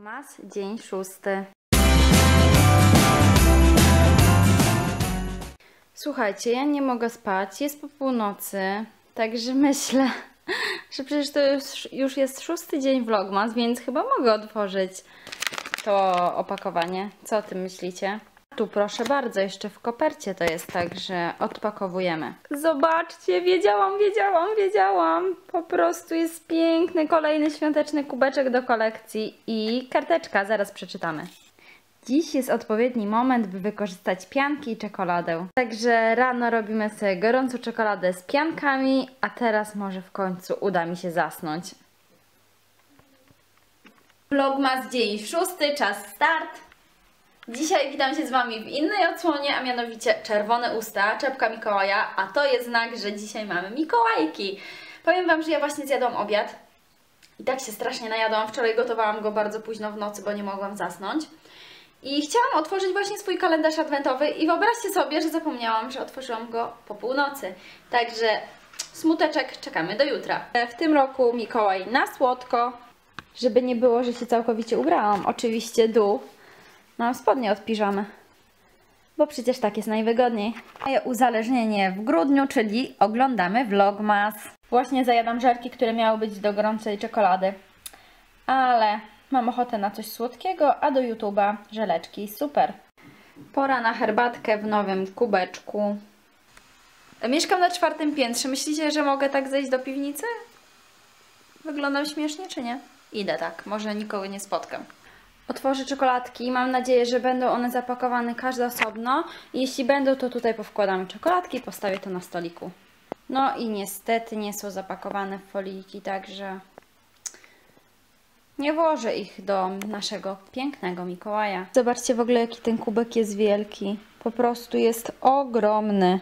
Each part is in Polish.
Vlogmas, dzień szósty. Słuchajcie, ja nie mogę spać, jest po północy, także myślę, że przecież to już, już jest szósty dzień Vlogmas, więc chyba mogę otworzyć to opakowanie. Co o tym myślicie? Tu proszę bardzo, jeszcze w kopercie to jest tak, że odpakowujemy. Zobaczcie, wiedziałam, wiedziałam, wiedziałam. Po prostu jest piękny kolejny świąteczny kubeczek do kolekcji i karteczka, zaraz przeczytamy. Dziś jest odpowiedni moment, by wykorzystać pianki i czekoladę. Także rano robimy sobie gorącą czekoladę z piankami, a teraz może w końcu uda mi się zasnąć. Vlogmas dzień szósty, czas start. Dzisiaj witam się z Wami w innej odsłonie, a mianowicie czerwone usta, czepka Mikołaja, a to jest znak, że dzisiaj mamy Mikołajki. Powiem Wam, że ja właśnie zjadłam obiad i tak się strasznie najadłam. Wczoraj gotowałam go bardzo późno w nocy, bo nie mogłam zasnąć. I chciałam otworzyć właśnie swój kalendarz adwentowy i wyobraźcie sobie, że zapomniałam, że otworzyłam go po północy. Także smuteczek, czekamy do jutra. W tym roku Mikołaj na słodko, żeby nie było, że się całkowicie ubrałam. Oczywiście dół. Mam spodnie od piżamy. Bo przecież tak jest najwygodniej. Moje uzależnienie w grudniu, czyli oglądamy Vlogmas. Właśnie zajadam żelki, które miały być do gorącej czekolady. Ale mam ochotę na coś słodkiego, a do YouTube'a żeleczki. Super. Pora na herbatkę w nowym kubeczku. Mieszkam na czwartym piętrze. Myślicie, że mogę tak zejść do piwnicy? Wyglądam śmiesznie, czy nie? Idę tak, może nikogo nie spotkam. Otworzę czekoladki. Mam nadzieję, że będą one zapakowane każde osobno. I jeśli będą, to tutaj powkładamy czekoladki i postawię to na stoliku. No i niestety nie są zapakowane w foliki, także nie włożę ich do naszego pięknego Mikołaja. Zobaczcie w ogóle, jaki ten kubek jest wielki. Po prostu jest ogromny.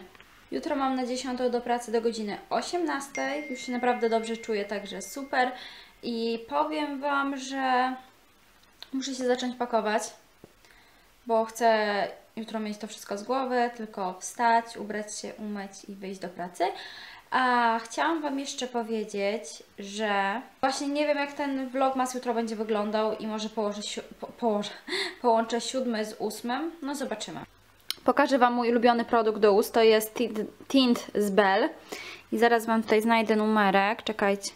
Jutro mam na 10 do pracy do godziny 18. Już się naprawdę dobrze czuję, także super. I powiem Wam, że muszę się zacząć pakować, bo chcę jutro mieć to wszystko z głowy, tylko wstać, ubrać się, umyć i wyjść do pracy. A chciałam Wam jeszcze powiedzieć, że właśnie nie wiem jak ten vlogmas jutro będzie wyglądał i może położę, po, położę, połączę siódmy z ósmym. No zobaczymy. Pokażę Wam mój ulubiony produkt do ust, to jest tint, tint z Bell. I zaraz Wam tutaj znajdę numerek, czekajcie.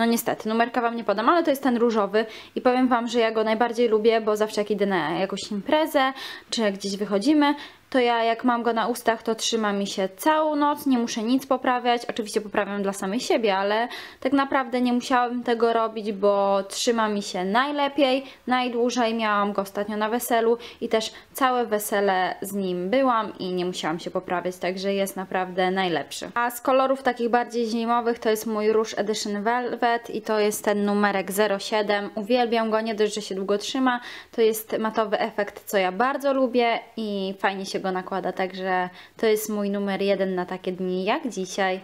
No niestety, numerka Wam nie podam, ale to jest ten różowy i powiem Wam, że ja go najbardziej lubię, bo zawsze jak idę na jakąś imprezę, czy gdzieś wychodzimy, to ja jak mam go na ustach, to trzyma mi się całą noc, nie muszę nic poprawiać, oczywiście poprawiam dla samej siebie, ale tak naprawdę nie musiałabym tego robić, bo trzyma mi się najlepiej, najdłużej, miałam go ostatnio na weselu i też całe wesele z nim byłam i nie musiałam się poprawiać, także jest naprawdę najlepszy. A z kolorów takich bardziej zimowych to jest mój Rouge Edition Velvet i to jest ten numerek 07, uwielbiam go, nie dość, że się długo trzyma, to jest matowy efekt, co ja bardzo lubię i fajnie się go nakłada, także to jest mój numer jeden na takie dni jak dzisiaj.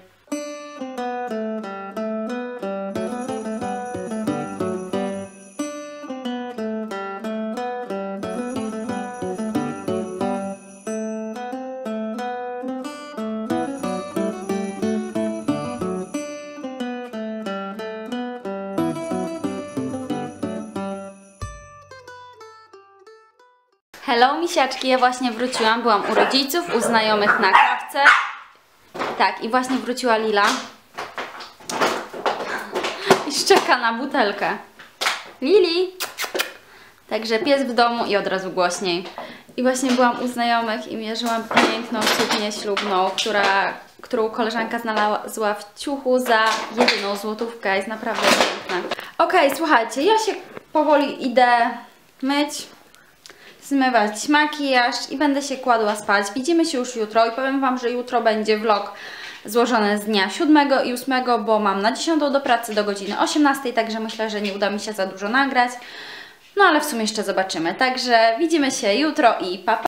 Hello misiaczki, ja właśnie wróciłam, byłam u rodziców, u znajomych na kawce. Tak, i właśnie wróciła Lila. I szczeka na butelkę. Lili! Także pies w domu i od razu głośniej. I właśnie byłam u znajomych i mierzyłam piękną suknię ślubną, która, którą koleżanka znalazła w ciuchu za jedyną złotówkę. Jest naprawdę piękna. Okej, słuchajcie, ja się powoli idę myć zmywać makijaż i będę się kładła spać. Widzimy się już jutro i powiem Wam, że jutro będzie vlog złożony z dnia 7 i 8, bo mam na 10 do pracy do godziny 18, także myślę, że nie uda mi się za dużo nagrać. No ale w sumie jeszcze zobaczymy. Także widzimy się jutro i pa, pa.